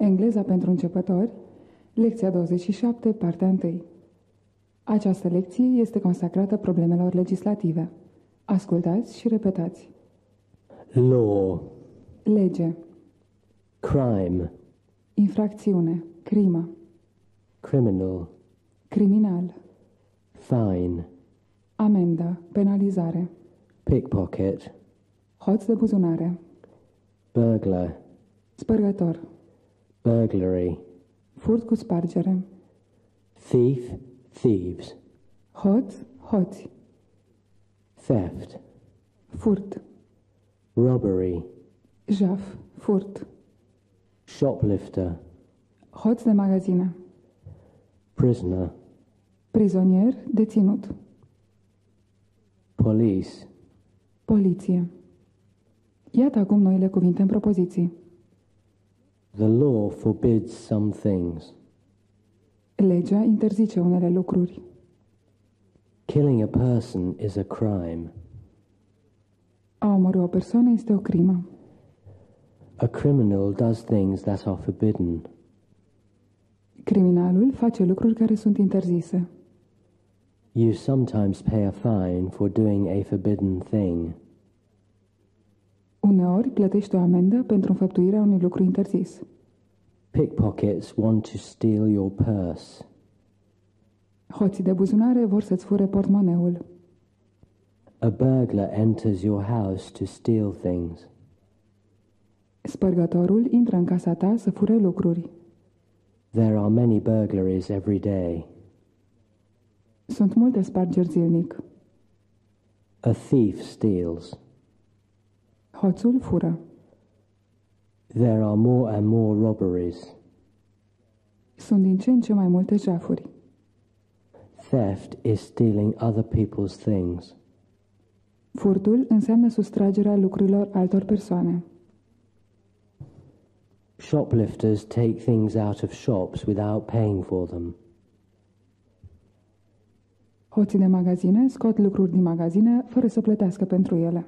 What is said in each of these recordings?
Engleza pentru începători, lecția 27, partea 1. Această lecție este consacrată problemelor legislative. Ascultați și repetați. law, Lege, crime, infracțiune, crimă, criminal, criminal, fine, amendă, penalizare, pickpocket, hoț de buzunare, burglar, spărgător, burglary, furt cu spargere, thief, thieves, hoț, hoți, theft, furt, robbery, jaf, furt, shoplifter, hoț de magazine, prisoner, prizonier, deținut, police, poliție. Iată acum noile cuvinte în propoziții. The law forbids some things. Legea interzice unele lucruri. Killing a person is a crime. A omorâ o persoană este o crimă. A criminal does things that are forbidden. Criminalul face lucruri care sunt interzise. You sometimes pay a fine for doing a forbidden thing. Uneori plătești o amendă pentru înfăptuirea unui lucru interzis. Pickpockets want to steal your purse. Hoții de buzunare vor să-ți fure portmoneul. A burglar enters your house to steal things. Spărgătorul intră în casa ta să fure lucruri. There are many burglaries every day. Sunt multe spargeri zilnic. A thief steals. Hoțul fură. There are more and more robberies. Sunt din ce în ce mai multe jafuri. Theft is stealing other people's things. Furtul înseamnă sustragerea lucrurilor altor persoane. Shoplifters take things out of shops without paying for them. Hoții de magazine scot lucruri din magazine fără să plătească pentru ele.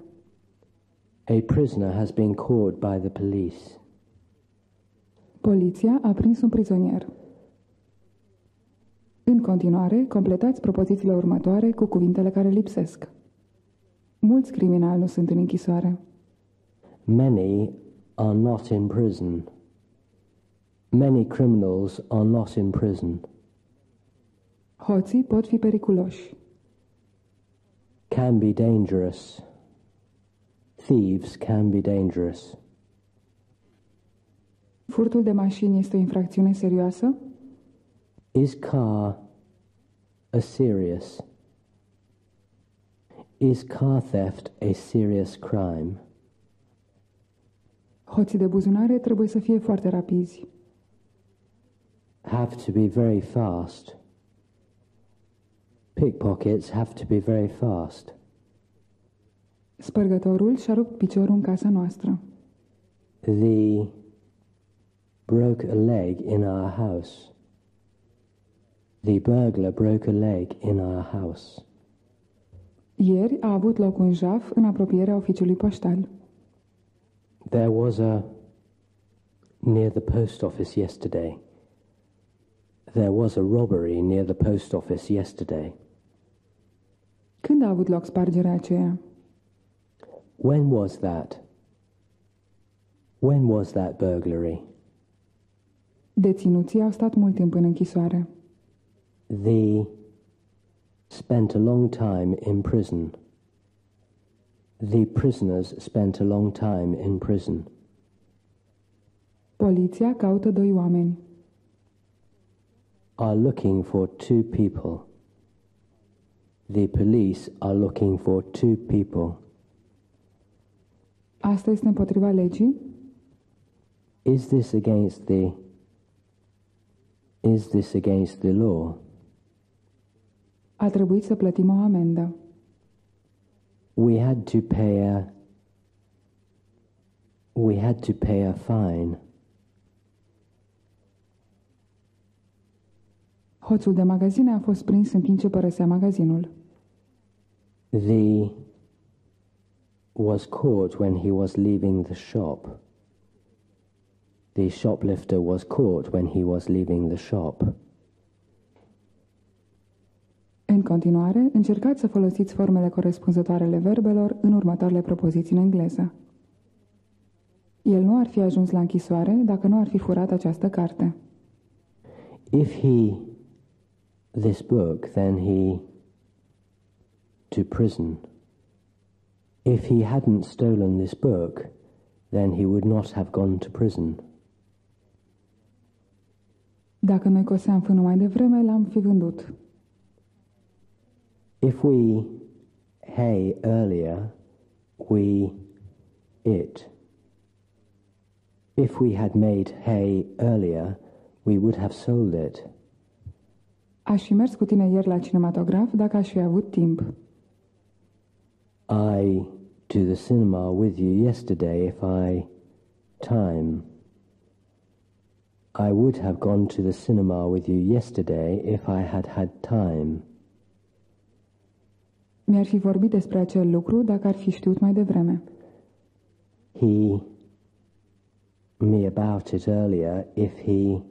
A prisoner has been caught by the police. Poliția a prins un prizonier. În continuare, completați propozițiile următoare cu cuvintele care lipsesc. Mulți criminali nu sunt în închisoare. Many are not in prison. Many criminals are not in prison. Hoții pot fi periculoși. Can be dangerous. Thieves can be dangerous. Furtul de mașini este o infracțiune serioasă? Is car a serious? Is car theft a serious crime? Hoții de buzunare trebuie să fie foarte rapizi. Have to be very fast. Pickpockets have to be very fast. Spărgătorul și-a rupt piciorul în casa noastră. The broke a leg in our house. The burglar broke a leg in our house. Ieri a avut loc un jaf în apropierea oficiului poștal. There was a near the post office yesterday. There was a robbery near the post office yesterday. Când a avut loc spargerea aceea? When was that? When was that burglary? Deținuții au stat mult timp în închisoare. The spent a long time in prison. The prisoners spent a long time in prison. Poliția caută doi oameni. Are looking for two people. The police are looking for two people. Asta este împotriva legii? Is this against the Is this against the law? A trebuit să plătim o amendă. We had to pay a We had to pay a fine. Hoțul de magazine a fost prins în timp ce părăsea magazinul. The was caught when he was leaving the shop. The shoplifter was caught when he was leaving the shop. În continuare, încercați să folosiți formele corespunzătoare ale verbelor în următoarele propoziții în engleză. El nu ar fi ajuns la închisoare dacă nu ar fi furat această carte. If he, this book, then he, to prison. If he hadn't stolen this book, then he would not have gone to prison. Dacă noi coseam fânul mai devreme, l-am fi vândut. If we hay earlier, we it. If we had made hay earlier, we would have sold it. Aș fi mers cu tine ieri la cinematograf dacă aș fi avut timp. I to the cinema with you yesterday if I time. I would have gone to the cinema with you yesterday if I had had time. Mi-ar fi vorbit despre acel lucru dacă ar fi știut mai devreme. He me about it earlier if he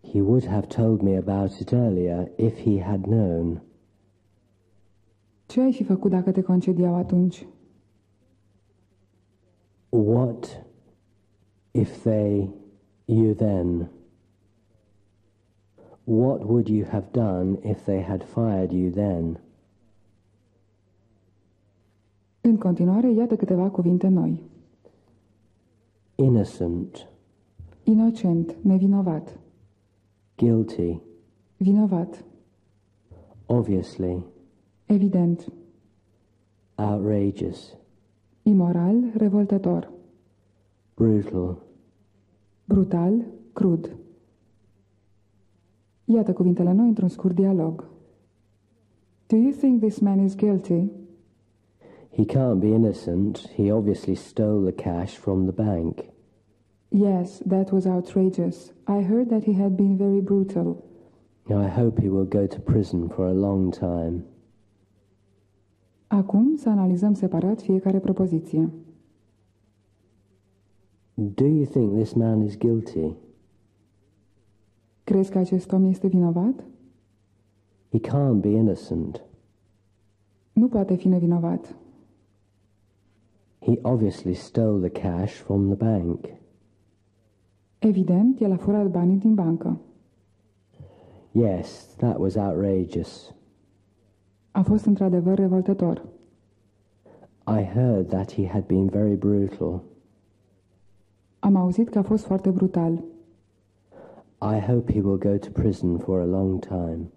he would have told me about it earlier if he had known. Ce ai fi făcut dacă te concediau atunci? What if they, you then? What would you have done if they had fired you then? În continuare, iată câteva cuvinte noi. Innocent, Inocent, nevinovat. guilty, Vinovat. obviously, Evident. outrageous, Imoral, revoltător. brutal, Brutal, crud. Iată cuvintele noi într-un scurt dialog. Do you think this man is guilty? He can't be innocent. He obviously stole the cash from the bank. Yes, that was outrageous. I heard that he had been very brutal. I hope he will go to prison for a long time. Acum să analizăm separat fiecare propoziție. Do you think this man is guilty? Crezi că acest om este vinovat? He can't be innocent. Nu poate fi nevinovat. He obviously stole the cash from the bank. Evident, el a furat banii din bancă. Yes, that was outrageous. A fost într-adevăr revoltător. I heard that he had been very brutal. Am auzit că a fost foarte brutal. I hope he will go to prison for a long time.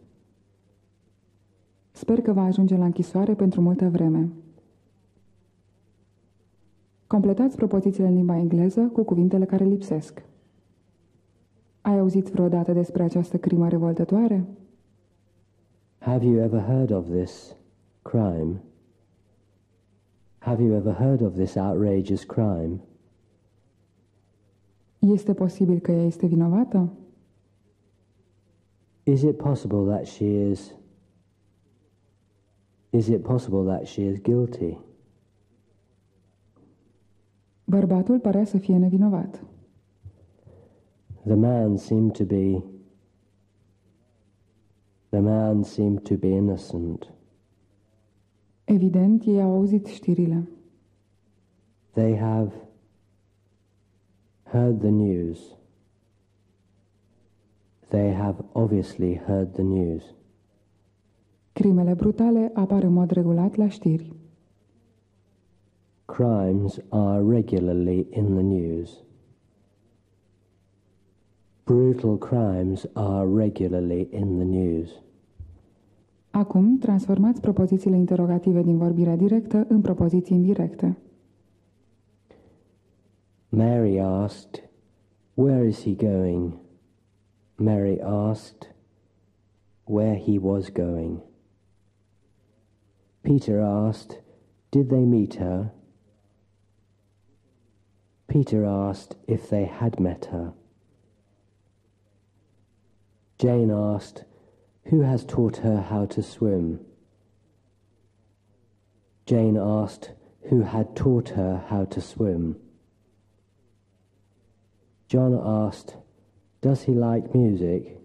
Sper că va ajunge la închisoare pentru multă vreme. Completați propozițiile în limba engleză cu cuvintele care lipsesc. Ai auzit vreodată despre această crimă revoltătoare? Have you ever heard of this crime? Have you ever heard of this outrageous crime? Este posibil că ea este vinovată? Is it possible that she is Is it possible that she is guilty? Bărbatul părea să fie nevinovat. The man seemed to be The man seemed to be innocent. Evident, ei au auzit știrile. They have heard the news. They have obviously heard the news. Crimele brutale apar în mod regulat la știri. Crimes are regularly in the news. Brutal crimes are regularly in the news. Acum, transformați propozițiile interrogative din vorbirea directă în propoziții indirecte. Mary asked, Where is he going? Mary asked, Where he was going. Peter asked, Did they meet her? Peter asked if they had met her. Jane asked, Who has taught her how to swim? Jane asked who had taught her how to swim. John asked, Does he like music?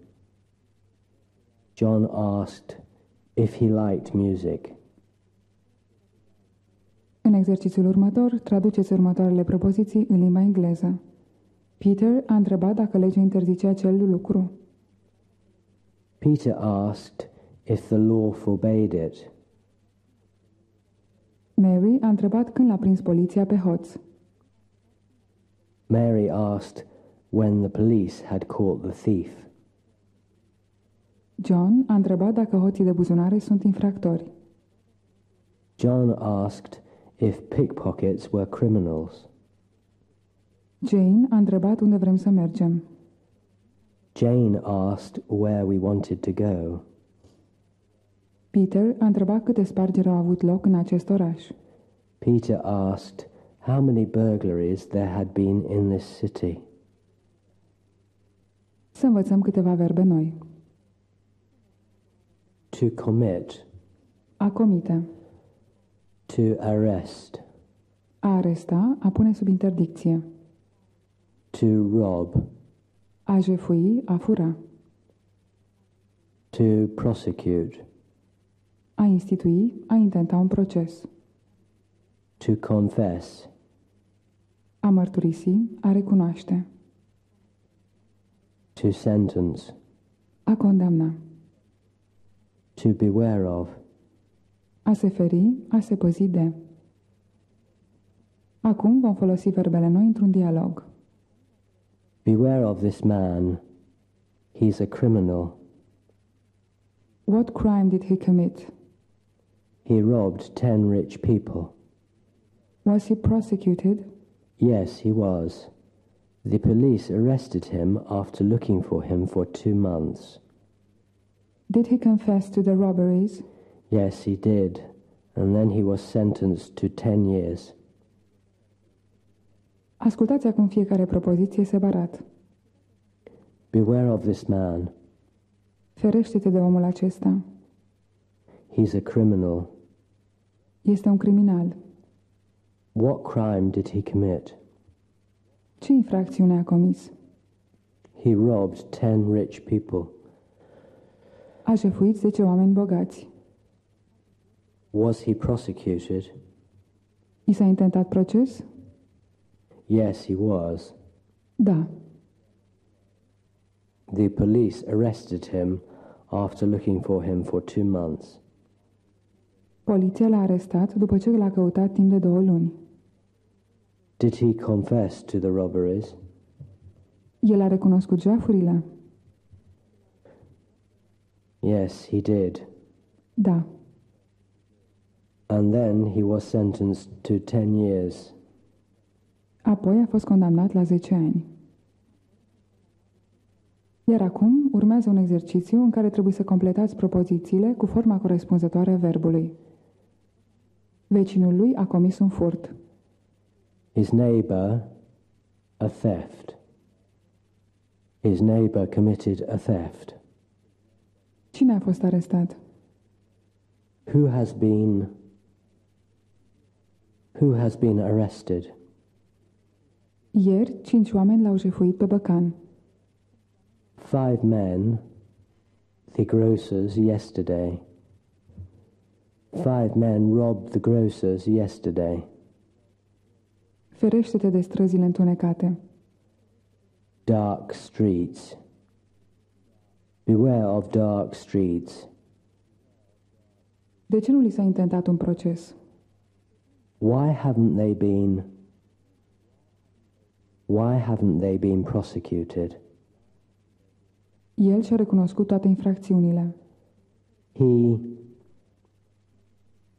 John asked if he liked music. În exercițiul următor, traduceți următoarele propoziții în limba engleză. Peter a întrebat dacă legea interzice acel lucru. Peter asked if the law forbade it. Mary a întrebat când l-a prins poliția pe hoț. Mary asked when the police had caught the thief. John a întrebat dacă hoții de buzunare sunt infractori. John asked if pickpockets were criminals. Jane a întrebat unde vrem să mergem. Jane asked where we wanted to go. Peter a întrebat câte spargeri au avut loc în acest oraș. Peter asked how many burglaries there had been in this city. Să învățăm câteva verbe noi. To commit, A comite. to arrest, A aresta, a pune sub interdicție. to rob, A jefui, a fura. to prosecute, A institui, a intenta un proces. to confess, A mărturisi, a recunoaște. to sentence, A condamna. to beware of, A se feri, a se păzi de. Acum vom folosi verbele noi într-un dialog. Beware of this man. He's a criminal. What crime did he commit? He robbed ten rich people. Was he prosecuted? Yes, he was. The police arrested him after looking for him for two months. Did he confess to the robberies? Yes, he did. And then he was sentenced to ten years. Ascultați acum fiecare propoziție separat. Beware of this man. Ferește-te de omul acesta. He's a criminal. Este un criminal. What crime did he commit? Ce infracțiune a comis? He robbed ten rich people. A jefuit 10 oameni bogați. Was he prosecuted? I s-a intentat proces? Yes, he was. Da. The police arrested him after looking for him for two months. Poliția l-a arestat după ce l-a căutat timp de două luni. Did he confess to the robberies? El a recunoscut jafurile? Yes, he did. Da. And then he was sentenced to ten years. Apoi a fost condamnat la 10 ani. Iar acum urmează un exercițiu în care trebuie să completați propozițiile cu forma corespunzătoare a verbului. Vecinul lui a comis un furt. His neighbor, a theft. His neighbor committed a theft. Cine a fost arestat? Who has been Who has been arrested? Ieri, cinci oameni l-au jefuit pe băcan. Five men, the grocers yesterday. Five men robbed the grocers yesterday. Ferește-te de străzile întunecate. Dark streets. Beware of dark streets. De ce nu li s-a intentat un proces? Why haven't they been Why haven't they been prosecuted? El și-a recunoscut toate infracțiunile. He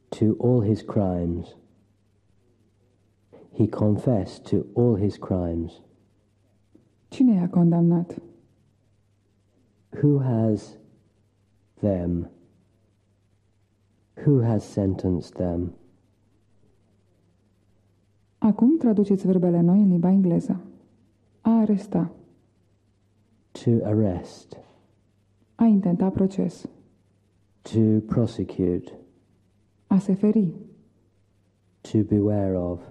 to all his crimes. He confessed to all his crimes. Cine i-a condamnat? Who has them? Who has sentenced them? Acum traduceți verbele noi în limba engleză. A aresta. To arrest. A intenta proces. To prosecute. A se feri. To beware of.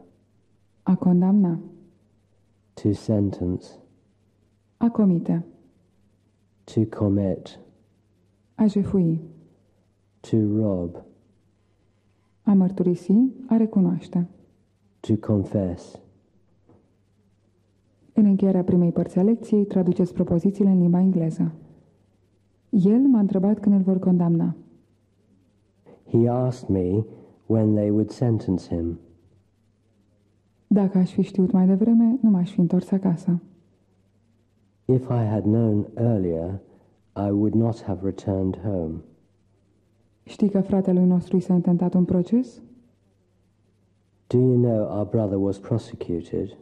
A condamna. To sentence. A comite. To commit. A jefui. To rob. A mărturisi, a recunoaște. To confess. În încheierea primei părți a lecției, traduceți propozițiile în limba engleză. El m-a întrebat când îl vor condamna. He asked me when they would sentence him. Dacă aș fi știut mai devreme, nu m-aș fi întors acasă. If I had known earlier, I would not have returned home. Știi că fratelui nostru i s-a intentat un proces? Do you know our brother was prosecuted?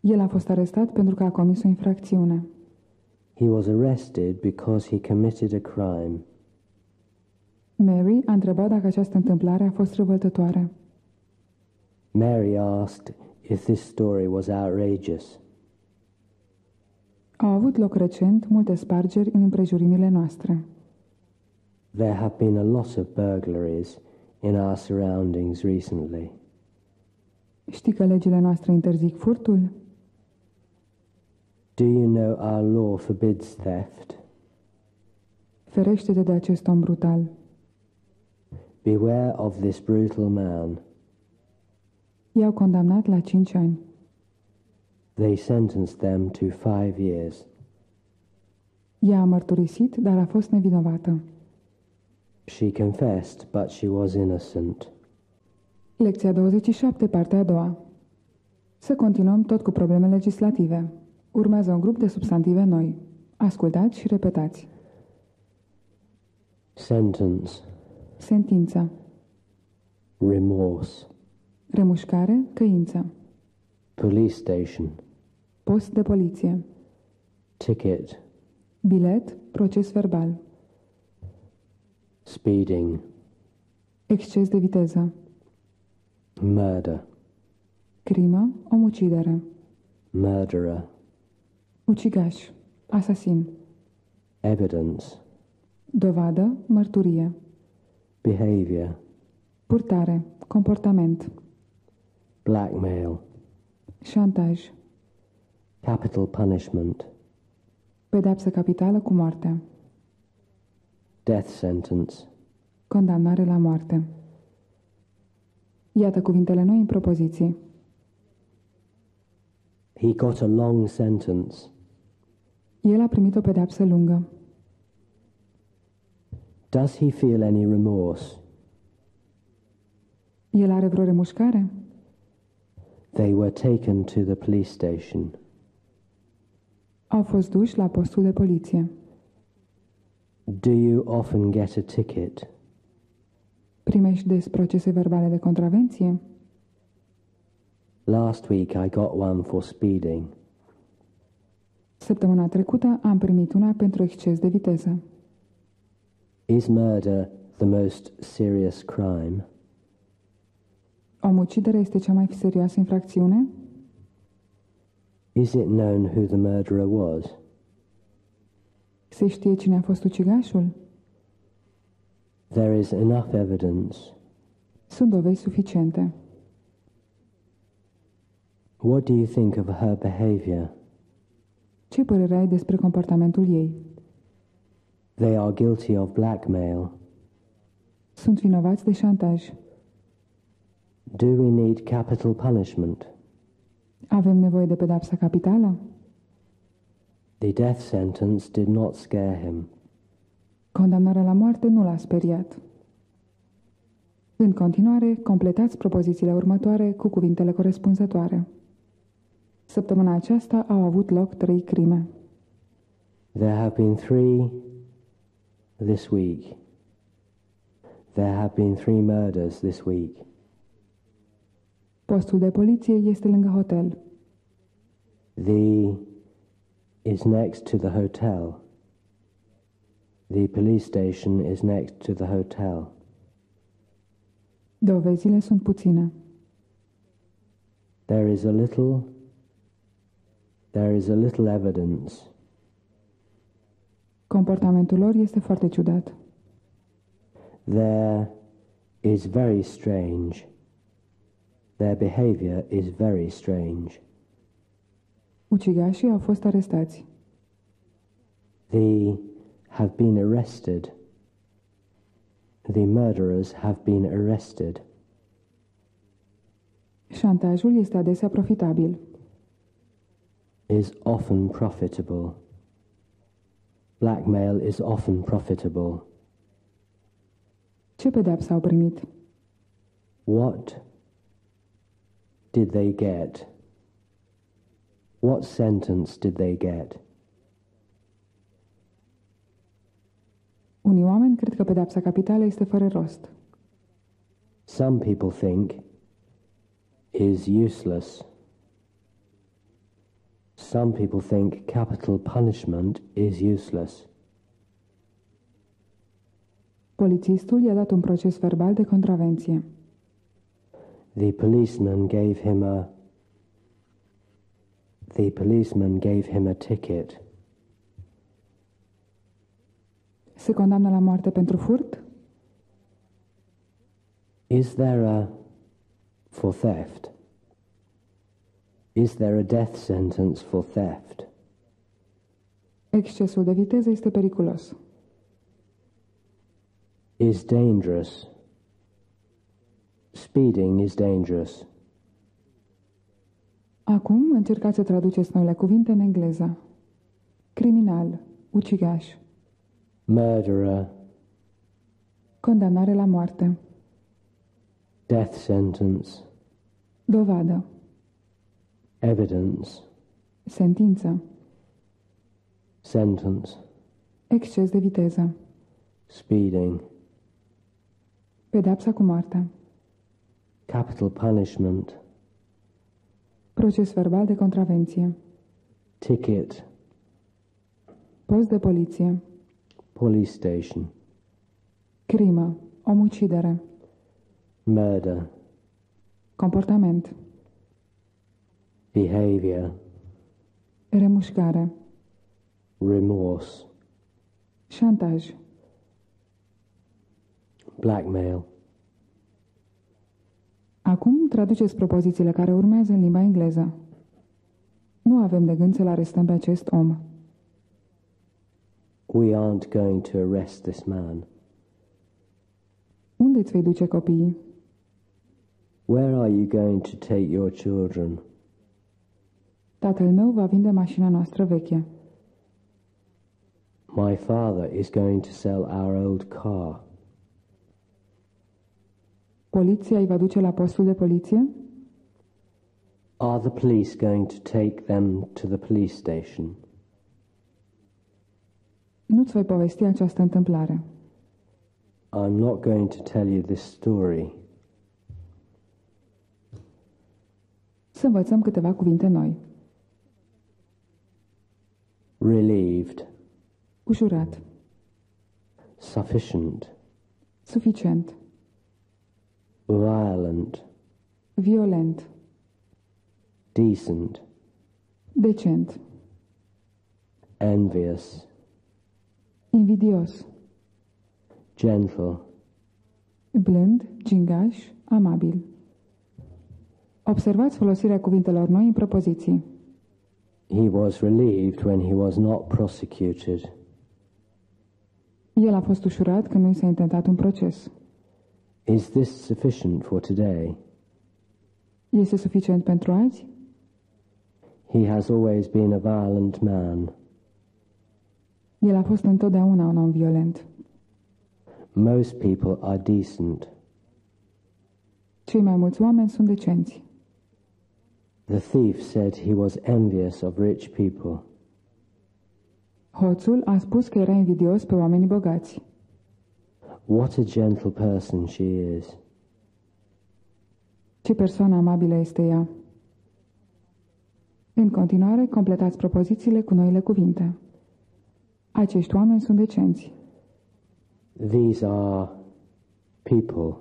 El a fost arestat pentru că a comis o infracțiune. He was arrested because he committed a crime. Mary a întrebat dacă această întâmplare a fost revoltătoare. Mary asked if this story was outrageous. Au avut loc recent multe spargeri în împrejurimile noastre. There have been a lot of burglaries in our surroundings recently. Știi că legile noastre interzic furtul? Do you know our law forbids theft? Ferește-te de acest om brutal. Beware of this brutal man. I-au condamnat la cinci ani. They sentenced them to five years. Ea a mărturisit, dar a fost nevinovată. She confessed, but she was innocent. Lecția 27, partea a doua. Să continuăm tot cu probleme legislative. Urmează un grup de substantive noi. Ascultați și repetați. Sentence. Sentință. Remorse. Remușcare, căință. Police station. Post de poliție. Ticket. Bilet, proces verbal. Speeding. Exces de viteză. Murder. Crimă, omucidere. Murderer. Ucigaș. Asasin. Evidence. Dovadă, mărturie. Behavior. Purtare, comportament. Blackmail. Șantaj. Capital punishment. Pedapsă capitală cu moarte. Death sentence. Condamnare la moarte. Iată cuvintele noi în propoziții. He got a long sentence. El a primit o pedapsă lungă. Does he feel any remorse? El are vreo remușcare? They were taken to the police station. Au fost duși la postul de poliție. Do you often get a ticket? Primești des procese verbale de contravenție? Last week I got one for speeding. Săptămâna trecută am primit una pentru exces de viteză. Is murder the most serious crime? Omucidere este cea mai serioasă infracțiune? Is it known who the murderer was? Se știe cine a fost ucigașul? There is enough evidence. Sunt dovezi suficiente. What do you think of her behavior? Ce părere ai despre comportamentul ei? They are guilty of blackmail. Sunt vinovați de șantaj. Do we need capital punishment? Avem nevoie de pedapsa capitală? The death sentence did not scare him. Condamnarea la moarte nu l-a speriat. În continuare, completați propozițiile următoare cu cuvintele corespunzătoare. Săptămâna aceasta au avut loc trei crime. There have been three this week. There have been three murders this week. Postul de poliție este lângă hotel. The is next to the hotel. The police station is next to the hotel. Dovezile sunt puține. There is a little there is a little evidence. Comportamentul lor este foarte ciudat. There is very strange. Their behavior is very strange. Ucigașii au fost arestați. They have been arrested. The murderers have been arrested. Șantajul este adesea profitabil. Is often profitable. Blackmail is often profitable. Ce pedeapsă au primit? What did they get? What sentence did they get? Unii oameni cred că pedepsa capitală este fără rost. Some people think is useless. Some people think capital punishment is useless. Polițistul i-a dat un proces verbal de contravenție. The policeman gave him a the policeman gave him a ticket. Se condamnă la moarte pentru furt? Is there a for theft? Is there a death sentence for theft? Excesul de viteză este periculos. Is dangerous. Speeding is dangerous. Acum încercați să traduceți noile cuvinte în engleză. Criminal, ucigaș, Murderer. condamnare la moarte, Death sentence. dovadă, Evidence. sentință, Sentence. exces de viteză, Speeding. pedapsa cu moartea, Capital punishment. Proces verbal de contravenție, Ticket. post de poliție, Police station. crimă, omucidere, Murder. comportament, Behavior. remușcare, Remorse. șantaj, Blackmail. Acum traduceți propozițiile care urmează în limba engleză. Nu avem de gând să-l arestăm pe acest om. We aren't going to arrest this man. Unde îți vei duce copiii? Where are you going to take your children? Tatăl meu va vinde mașina noastră veche. My father is going to sell our old car. Poliția îi va duce la postul de poliție? Are the police going to take them to the police station? Nu-ți voi povesti această întâmplare. I'm not going to tell you this story. Să învățăm câteva cuvinte noi. Relieved. Ușurat, Sufficient. suficient, Violent. violent, Decent. decent, Envious. invidios, Gentle. blând, gingaș, amabil. Observați folosirea cuvintelor noi în propoziții. He was relieved when he was not prosecuted. El a fost ușurat când nu i s-a intentat un proces. Is this sufficient for today? Este suficient pentru azi? He has always been a violent man. El a fost întotdeauna un om violent. Most people are decent. Cei mai mulți oameni sunt decenți. The thief said he was envious of rich people. Hoțul a spus că era invidios pe oamenii bogați. What a gentle person she is. Ce persoană amabilă este ea. În continuare, completați propozițiile cu noile cuvinte. Acești oameni sunt decenți. These are people.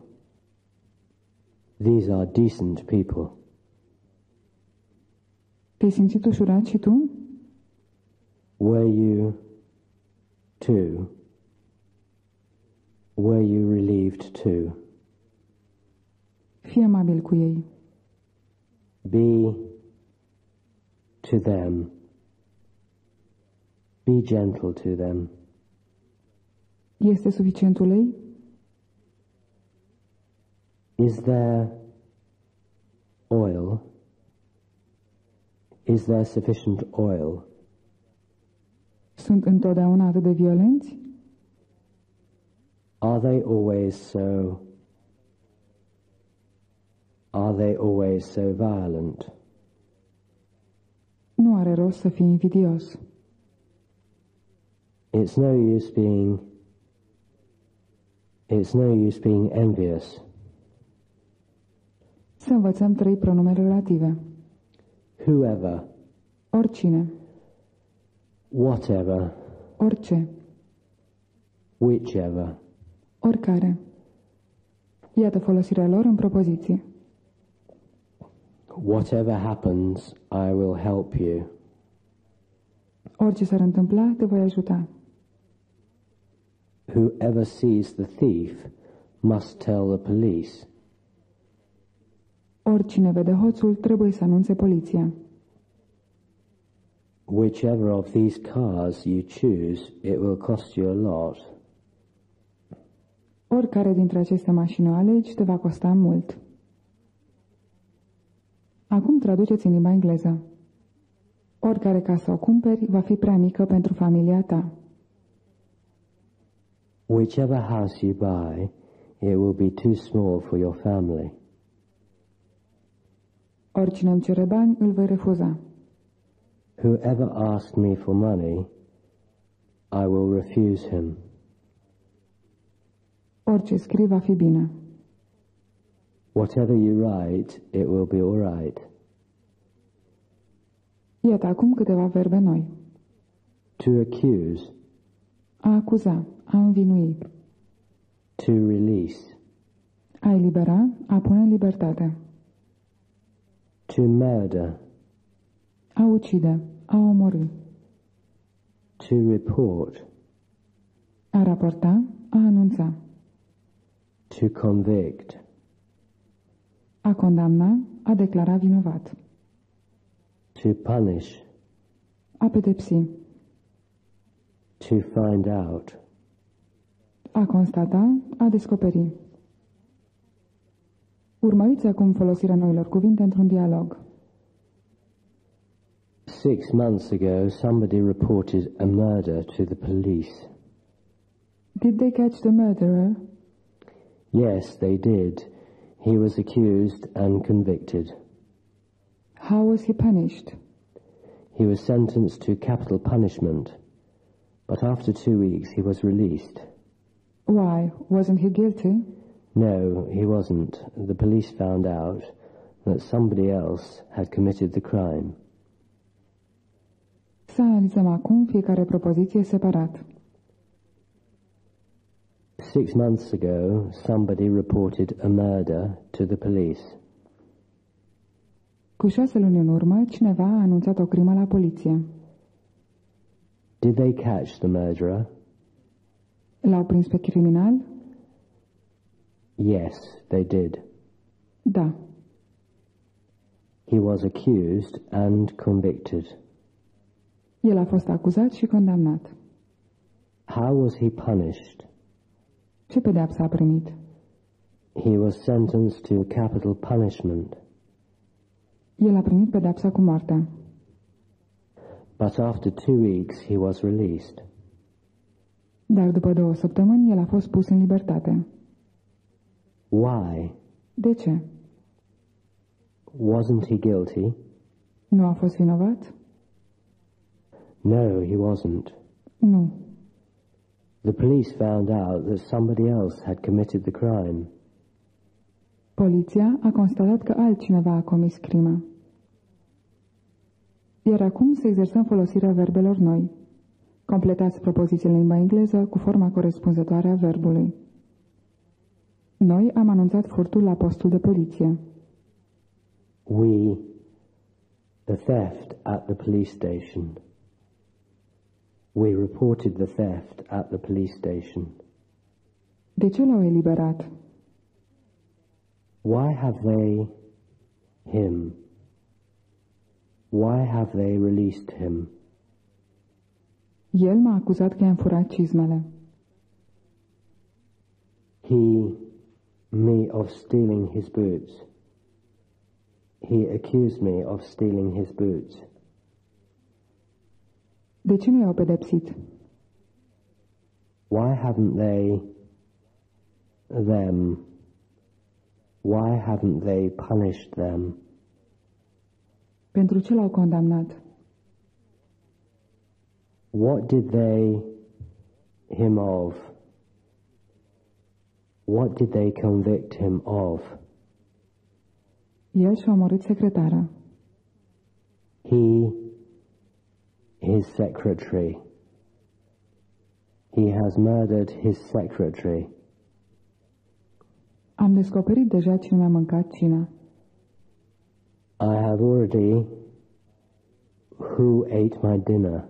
These are decent people. Te-ai simțit ușurat și tu? Were you too? Were you relieved too? Fii amabil cu ei. Be to them. Be gentle to them. Este suficient ulei? Is there oil? Is there sufficient oil? Sunt întotdeauna atât de violenți? Are they always so Are they always so violent? Nu are rost să fii invidios. It's no use being It's no use being envious. Să învățăm trei pronume relative. Whoever, Oricine, whatever, orice, whichever. Oricare. Iată folosirea lor în propoziție. Whatever happens, I will help you. Orice s-ar întâmpla, te voi ajuta. Whoever sees the thief must tell the police. Oricine vede hoțul, trebuie să anunțe poliția. Whichever of these cars you choose, it will cost you a lot. Oricare dintre aceste mașini o alegi, te va costa mult. Acum traduceți în limba engleză. Oricare casă o cumperi, va fi prea mică pentru familia ta. Whichever house you buy, it will be too small for your family. Oricine îmi cere bani, îl voi refuza. Whoever asks me for money, I will refuse him. Orice scrii va fi bine. Whatever you write, it will be all right. Iată acum câteva verbe noi. To accuse, A acuza, a învinui, to release, a elibera, a pune în libertate, to murder, a ucide, a omorâ, to report, a raporta, a anunța, to convict, a condamna, a declara vinovat, to punish, a pedepsi, to find out, a constata, a descoperi. Urmăriți acum folosirea noilor cuvinte într-un dialog. Six months ago, somebody reported a murder to the police. Did they catch the murderer? Yes, they did. He was accused and convicted. How was he punished? He was sentenced to capital punishment, but after two weeks he was released. Why? Wasn't he guilty? No, he wasn't. The police found out that somebody else had committed the crime. Să analizăm acum fiecare propoziție separat. Six months ago, somebody reported a murder to the police. Cu șase luni în urmă, cineva a anunțat o crimă la poliție. Did they catch the murderer? L-au prins pe criminal? Yes, they did. Da. He was accused and convicted. El a fost acuzat și condamnat. How was he punished? Ce pedeapsă a primit? He was sentenced to capital punishment, El a primit pedeapsa cu moartea. but after two weeks he was released. Dar după două săptămâni, el a fost pus în libertate. Why? De ce? Wasn't he guilty? Nu a fost vinovat? No, he wasn't. Nu. The police found out that somebody else had committed the crime. Poliția a constatat că altcineva a comis crima. Iar acum să exersăm folosirea verbelor noi. Completați propozițiile în limba engleză cu forma corespunzătoare a verbului. Noi am anunțat furtul la postul de poliție. We, the theft at the police station. We reported the theft at the police station. De ce l-au eliberat? Why have they him? Why have they released him? El m-a acuzat că i-am furat cizmele. He, me of stealing his boots. He accused me of stealing his boots. De ce nu i-au pedepsit? Why haven't they, them, why haven't they punished them? Pentru ce l-au condamnat? What did they, him of, what did they convict him of? El și-a omorât secretara. He, his secretary. He has murdered his secretary. Am descoperit deja cine mi-a mâncat cina. I have already who ate my dinner.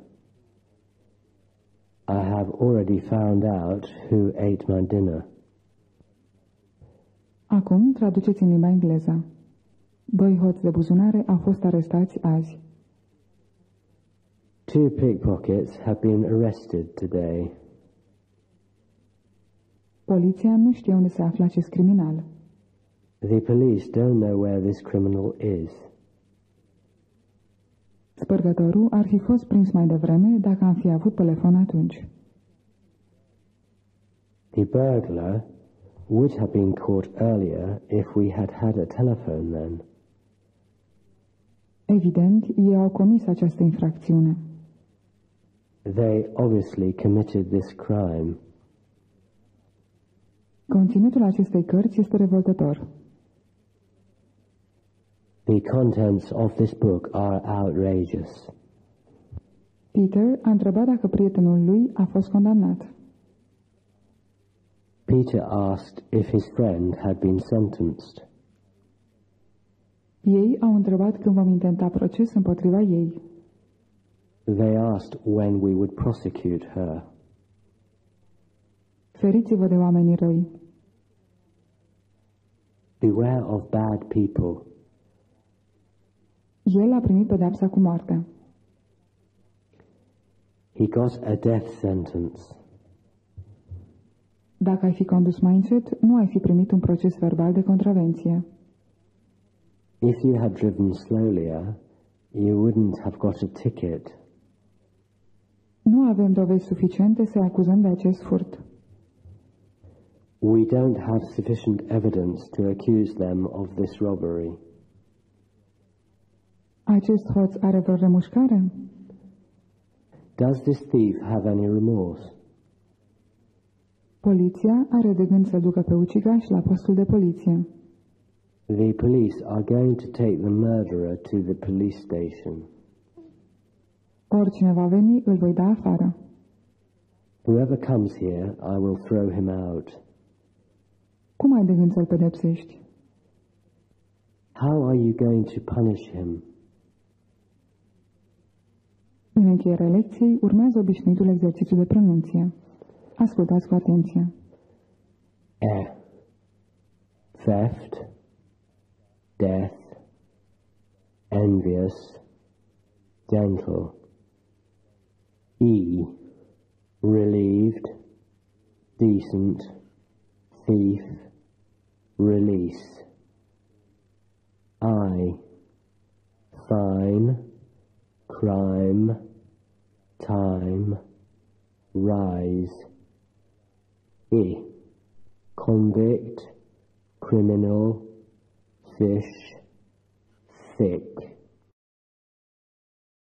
I have already found out who ate my dinner. Acum traduceți în limba engleză. Doi hoți de buzunare au fost arestați azi. Two pickpockets have been arrested today. Poliția nu știe unde se află acest criminal. The police don't know where this criminal is. Spărgătorul ar fi fost prins mai devreme dacă am fi avut telefon atunci. The burglar would have been caught earlier if we had had a telephone then. Evident, ei au comis această infracțiune. They obviously committed this crime. Conținutul acestei cărți este revoltător. The contents of this book are outrageous. Peter a întrebat dacă prietenul lui a fost condamnat. Peter asked if his friend had been sentenced. Ei au întrebat când vom intenta proces împotriva ei. They asked when we would prosecute her. Feriți-vă de oamenii răi. Beware of bad people. El a primit pedepsa cu moartea. He got a death sentence. Dacă ai fi condus mai încet, nu ai fi primit un proces verbal de contravenție. If you had driven slowlier, you wouldn't have got a ticket. Nu avem dovezi suficiente să acuzăm de acest furt. We don't have sufficient evidence to accuse them of this robbery. Acest hoț are vreo remușcare? Does this thief have any remorse? Poliția are de gând să ducă pe ucigaș la postul de poliție. The police are going to take the murderer to the police station. Oricine va veni, îl voi da afară. Whoever comes here, I will throw him out. Cum ai de gând să-l pedepsești? How are you going to punish him? În încheierea lecției urmează obișnuitul exercițiu de pronunție. Ascultați cu atenție. E. Theft, death, envious, gentle. E. Relieved, decent, thief, release. I. Fine, crime, time, rise. E. Convict, criminal, fish, thick.